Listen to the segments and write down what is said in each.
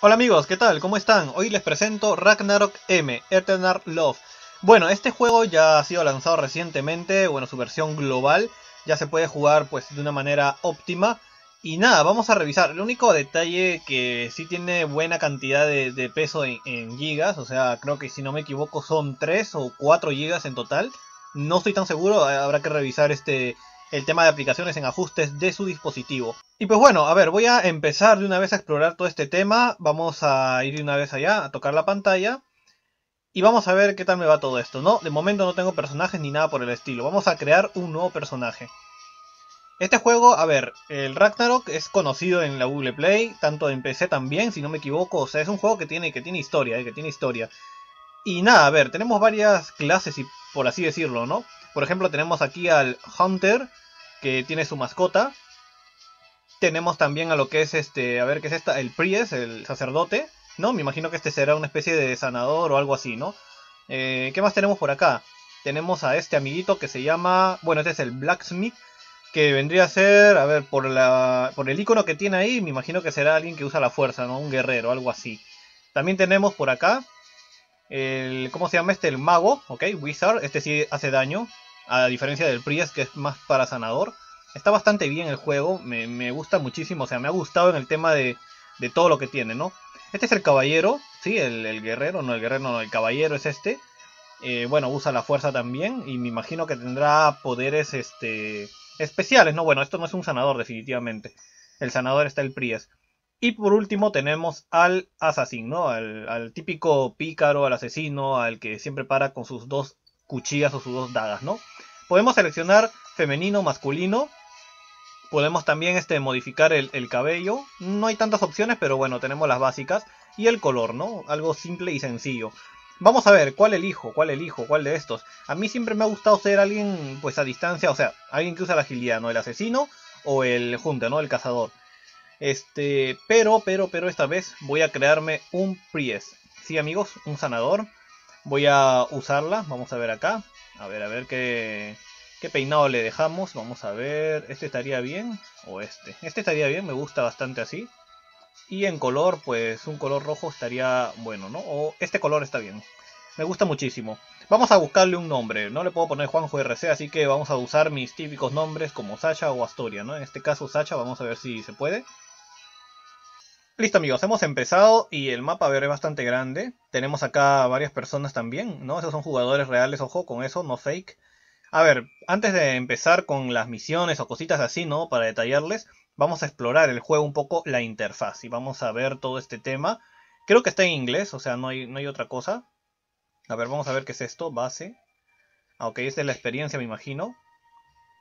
Hola amigos, ¿qué tal? ¿Cómo están? Hoy les presento Ragnarok M, Eternal Love. Bueno, este juego ya ha sido lanzado recientemente, bueno, su versión global, ya se puede jugar pues de una manera óptima. Y nada, vamos a revisar. El único detalle que sí tiene buena cantidad de, peso en, en, gigas, o sea, creo que si no me equivoco son 3 o 4 gigas en total. No estoy tan seguro, habrá que revisar este el tema de aplicaciones en ajustes de su dispositivo. Y pues bueno, a ver, voy a empezar de una vez a explorar todo este tema. Vamos a ir de una vez allá, a tocar la pantalla. Y vamos a ver qué tal me va todo esto, ¿no? De momento no tengo personajes ni nada por el estilo. Vamos a crear un nuevo personaje. Este juego, a ver, el Ragnarok es conocido en la Google Play, tanto en PC también, si no me equivoco. O sea, es un juego que tiene, que tiene historia, ¿eh? que tiene historia. Y nada, a ver, tenemos varias clases, y por así decirlo, ¿no? Por ejemplo, tenemos aquí al Hunter, que tiene su mascota. Tenemos también a lo que es este, a ver qué es esta, el Priest, el sacerdote, ¿no? Me imagino que este será una especie de sanador o algo así, ¿no? Eh, ¿Qué más tenemos por acá? Tenemos a este amiguito que se llama, bueno, este es el Blacksmith, que vendría a ser, a ver, por, la, por el icono que tiene ahí, me imagino que será alguien que usa la fuerza, ¿no? Un guerrero, algo así. También tenemos por acá el, ¿cómo se llama este? El mago, ¿ok? Wizard, este sí hace daño a diferencia del Priest que es más para sanador. Está bastante bien el juego, me, gusta muchísimo, o sea, me ha gustado en el tema de, todo lo que tiene, ¿no? Este es el caballero, sí, el, guerrero, no el guerrero, no, el caballero es este. Eh, bueno, usa la fuerza también y me imagino que tendrá poderes este, especiales, ¿no? Bueno, esto no es un sanador definitivamente. El sanador está el Priest. Y por último tenemos al asesino, ¿no? Al, típico pícaro, al asesino, al que siempre para con sus dos cuchillas o sus dos dagas, ¿no? Podemos seleccionar femenino, masculino. Podemos también este, modificar el, cabello. No hay tantas opciones, pero bueno, tenemos las básicas. Y el color, ¿no? Algo simple y sencillo. Vamos a ver, ¿cuál elijo? ¿Cuál elijo? ¿Cuál de estos? A mí siempre me ha gustado ser alguien, pues a distancia, o sea, alguien que usa la agilidad, ¿no? El asesino o el junta, ¿no? El cazador. Este, pero, pero, pero esta vez voy a crearme un Priest. Sí, amigos, un sanador. Voy a usarla, vamos a ver acá. A ver, a ver qué, qué peinado le dejamos. Vamos a ver, ¿este estaría bien? O este. Este estaría bien, me gusta bastante así. Y en color, pues un color rojo estaría bueno, ¿no? O este color está bien. Me gusta muchísimo. Vamos a buscarle un nombre. No le puedo poner Juanjo RC, así que vamos a usar mis típicos nombres como Sacha o Astoria, ¿no? En este caso Sacha, vamos a ver si se puede. Listo amigos, hemos empezado y el mapa a ver es bastante grande. Tenemos acá varias personas también, ¿no? Esos son jugadores reales, ojo con eso, no fake. A ver, antes de empezar con las misiones o cositas así, ¿no? Para detallarles, vamos a explorar el juego un poco, la interfaz. Y vamos a ver todo este tema. Creo que está en inglés, o sea, no hay, no hay otra cosa. A ver, vamos a ver qué es esto, base. Ah, ok, esta es la experiencia, me imagino.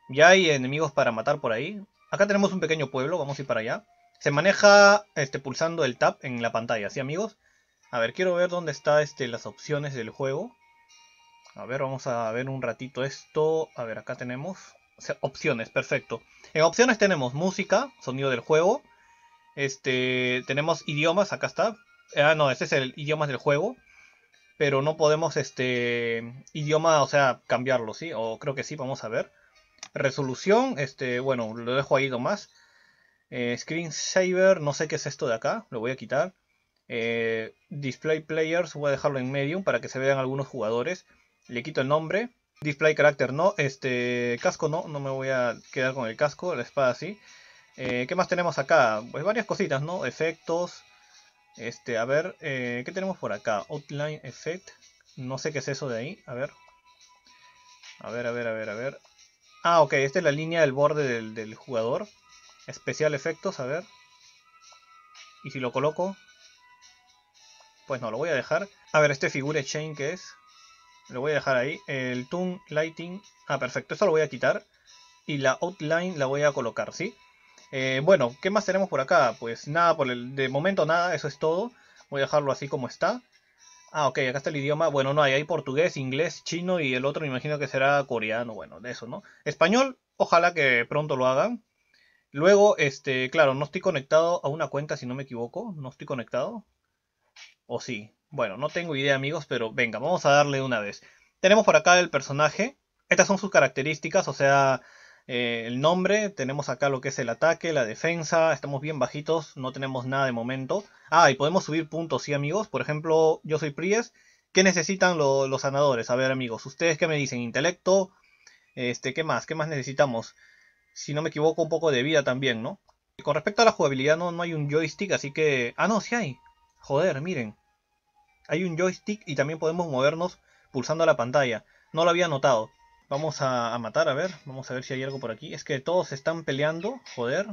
Ya hay enemigos para matar por ahí. Acá tenemos un pequeño pueblo, vamos a ir para allá. Se maneja este, pulsando el tab en la pantalla, ¿sí amigos? A ver, quiero ver dónde están este, las opciones del juego. A ver, vamos a ver un ratito esto. A ver, acá tenemos opciones, perfecto. En opciones tenemos música, sonido del juego. Este, tenemos idiomas, acá está. Ah, no, este es el idioma del juego. Pero no podemos, este, idioma, o sea, cambiarlo, ¿sí? O creo que sí, vamos a ver. Resolución, este, bueno, lo dejo ahí nomás. Eh, screensaver, no sé qué es esto de acá, lo voy a quitar. Eh, display Players, voy a dejarlo en medium para que se vean algunos jugadores. Le quito el nombre. Display Character no, este casco no, no me voy a quedar con el casco, la espada sí. Eh, ¿Qué más tenemos acá? Pues varias cositas, ¿no? Efectos. Este, a ver, ¿qué tenemos por acá? Outline Effect. No sé qué es eso de ahí, a ver. A ver, a ver, a ver, a ver. Ah, ok, esta es la línea del borde del jugador. Especial efectos, a ver. Y si lo coloco. Pues no, lo voy a dejar. A ver, este figure chain que es. Lo voy a dejar ahí. El tune lighting. Ah, perfecto. Esto lo voy a quitar. Y la outline la voy a colocar, ¿sí? Eh, bueno, ¿qué más tenemos por acá? Pues nada, por el, de momento nada, eso es todo. Voy a dejarlo así como está. Ah, ok, acá está el idioma. Bueno, no hay, hay portugués, inglés, chino y el otro me imagino que será coreano. Bueno, de eso, ¿no? Español, ojalá que pronto lo hagan. Luego, este, claro, no estoy conectado a una cuenta si no me equivoco. No estoy conectado. ¿O sí? Bueno, no tengo idea amigos, pero venga, vamos a darle una vez. Tenemos por acá el personaje. Estas son sus características, o sea, eh, el nombre, tenemos acá lo que es el ataque, la defensa, estamos bien bajitos, no tenemos nada de momento. Ah, y podemos subir puntos, sí amigos, por ejemplo, yo soy Pries, ¿qué necesitan los sanadores? A ver amigos, ¿ustedes qué me dicen? Intelecto, este, ¿qué más? ¿Qué más necesitamos? Si no me equivoco, un poco de vida también, ¿no? Con respecto a la jugabilidad no, no hay un joystick, así que... Ah, no, sí hay. Joder, miren. Hay un joystick y también podemos movernos pulsando la pantalla. No lo había notado. Vamos a, matar, a ver. Vamos a ver si hay algo por aquí. Es que todos están peleando, joder,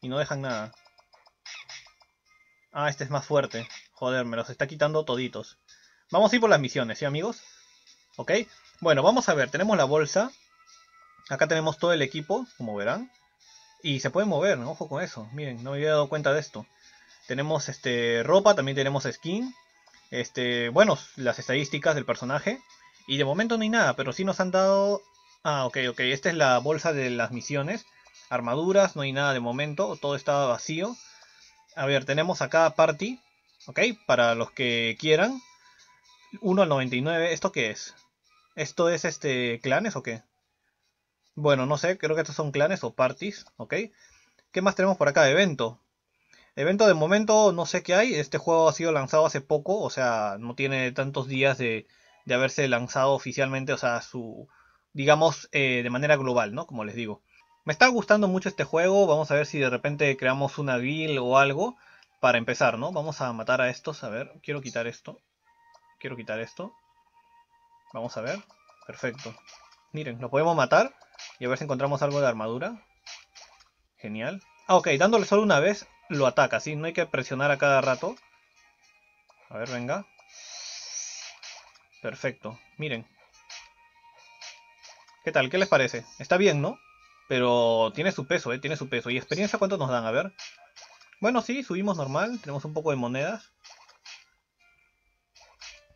y no dejan nada. Ah, este es más fuerte. Joder, me los está quitando toditos. Vamos a ir por las misiones, ¿sí, amigos? ¿Ok? Bueno, vamos a ver. Tenemos la bolsa. Acá tenemos todo el equipo, como verán. Y se puede mover, ojo con eso. Miren, no me había dado cuenta de esto. Tenemos este ropa, también tenemos skin. Este, bueno, las estadísticas del personaje. Y de momento no hay nada, pero sí nos han dado... Ah, ok, ok. Esta es la bolsa de las misiones. Armaduras, no hay nada de momento. Todo está vacío. A ver, tenemos acá Party. Ok, para los que quieran. 1 al 99. ¿Esto qué es? ¿Esto es este clanes o qué? Bueno, no sé. Creo que estos son clanes o parties. Ok. ¿Qué más tenemos por acá? Evento. Evento de momento no sé qué hay. Este juego ha sido lanzado hace poco. O sea, no tiene tantos días de de haberse lanzado oficialmente, o sea, su, digamos, eh, de manera global, ¿no? Como les digo. Me está gustando mucho este juego, vamos a ver si de repente creamos una guild o algo para empezar, ¿no? Vamos a matar a estos, a ver, quiero quitar esto. Quiero quitar esto. Vamos a ver. Perfecto. Miren, lo podemos matar y a ver si encontramos algo de armadura. Genial. Ah, ok, dándole solo una vez lo ataca, ¿sí? No hay que presionar a cada rato. A ver, venga. Perfecto, miren. ¿Qué tal? ¿Qué les parece? Está bien, ¿no? Pero tiene su peso, ¿eh? Tiene su peso. ¿Y experiencia cuánto nos dan? A ver. Bueno, sí, subimos normal. Tenemos un poco de monedas.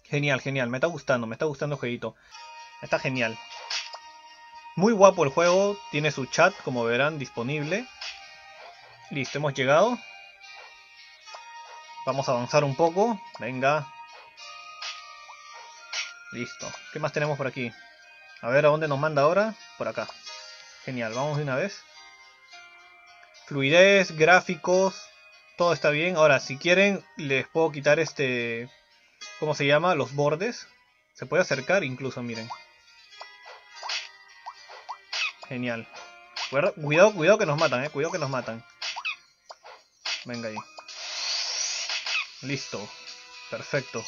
Genial, genial. Me está gustando, me está gustando el jueguito. Está genial. Muy guapo el juego. Tiene su chat, como verán, disponible. Listo, hemos llegado. Vamos a avanzar un poco. Venga. Listo. ¿Qué más tenemos por aquí? A ver a dónde nos manda ahora. Por acá. Genial, vamos de una vez. Fluidez, gráficos, todo está bien. Ahora, si quieren, les puedo quitar este... ¿Cómo se llama? Los bordes. Se puede acercar incluso, miren. Genial. Cuidado, cuidado que nos matan, eh. Cuidado que nos matan. Venga ahí. Listo. Perfecto.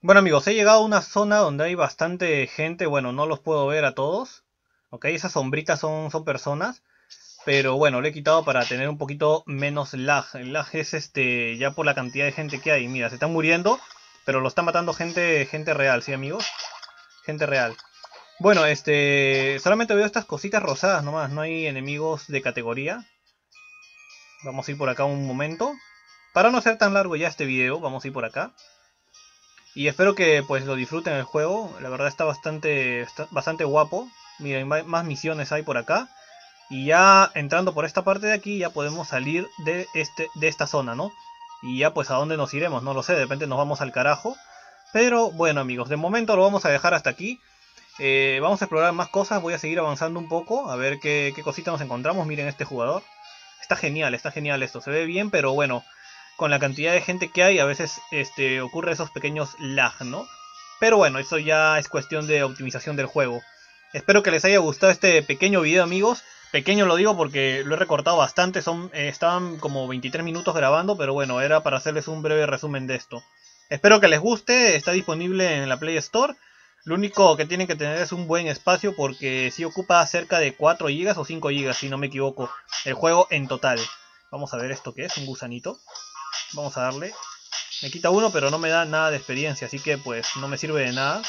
Bueno amigos, he llegado a una zona donde hay bastante gente, bueno, no los puedo ver a todos. Ok, esas sombritas son, son personas. Pero bueno, lo he quitado para tener un poquito menos lag. El lag es este ya por la cantidad de gente que hay. Mira, se están muriendo, pero lo está matando gente, gente real, ¿sí amigos? Gente real. Bueno, este... Solamente veo estas cositas rosadas nomás, no hay enemigos de categoría. Vamos a ir por acá un momento. Para no ser tan largo ya este video, vamos a ir por acá. Y espero que pues lo disfruten el juego. La verdad está bastante, bastante guapo. Miren, más misiones hay por acá. Y ya entrando por esta parte de aquí ya podemos salir de, este, de esta zona, ¿no? Y ya pues a dónde nos iremos, no lo sé, de repente nos vamos al carajo. Pero bueno amigos, de momento lo vamos a dejar hasta aquí. Eh, vamos a explorar más cosas, voy a seguir avanzando un poco, a ver qué, qué cositas nos encontramos. Miren este jugador. Está genial, está genial esto, se ve bien, pero bueno, con la cantidad de gente que hay, a veces este, ocurre esos pequeños lag, ¿no? Pero bueno, eso ya es cuestión de optimización del juego. Espero que les haya gustado este pequeño video, amigos. Pequeño lo digo porque lo he recortado bastante, son, eh, estaban como 23 minutos grabando, pero bueno, era para hacerles un breve resumen de esto. Espero que les guste, está disponible en la Play Store. Lo único que tienen que tener es un buen espacio porque si ocupa cerca de 4 GB o 5 GB, si no me equivoco, el juego en total. Vamos a ver esto que es, un gusanito. Vamos a darle. Me quita uno, pero no me da nada de experiencia, así que pues no me sirve de nada.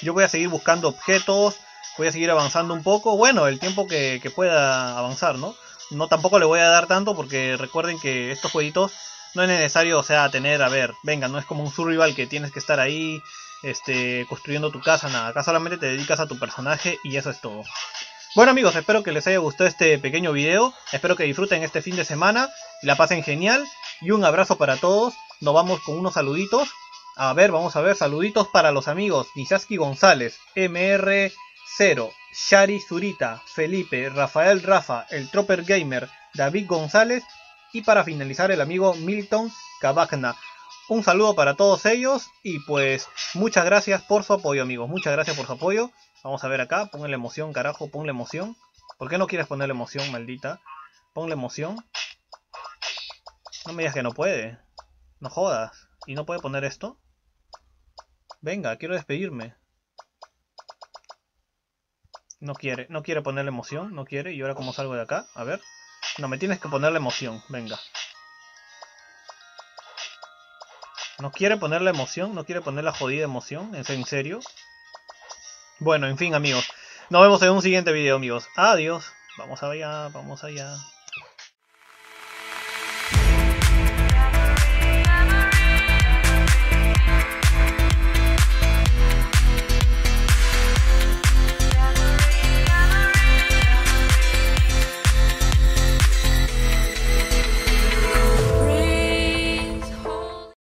Yo voy a seguir buscando objetos, voy a seguir avanzando un poco. Bueno, el tiempo que, pueda avanzar, ¿no? No tampoco le voy a dar tanto porque recuerden que estos jueguitos no es necesario, o sea, tener, a ver, venga, no es como un survival que tienes que estar ahí este, construyendo tu casa, nada. Acá solamente te dedicas a tu personaje y eso es todo. Bueno amigos, espero que les haya gustado este pequeño video, espero que disfruten este fin de semana la pasen genial y un abrazo para todos. Nos vamos con unos saluditos. A ver, vamos a ver, saluditos para los amigos Nisaski González, MR0, Shari Zurita, Felipe, Rafael Rafa, el Tropper Gamer, David González y para finalizar el amigo Milton Cabagna. Un saludo para todos ellos y pues muchas gracias por su apoyo amigos, muchas gracias por su apoyo. Vamos a ver acá, ponle emoción carajo, ponle emoción. ¿Por qué no quieres ponerle emoción maldita? Ponle emoción. No me digas que no puede. No jodas. ¿Y no puede poner esto? Venga, quiero despedirme. No quiere, no quiere ponerle emoción, no quiere. ¿Y ahora cómo salgo de acá? A ver. No, me tienes que ponerle emoción, venga. No quiere ponerle emoción, no quiere poner la jodida emoción, ¿es en serio? Bueno, en fin amigos. Nos vemos en un siguiente video amigos. Adiós. Vamos allá, vamos allá.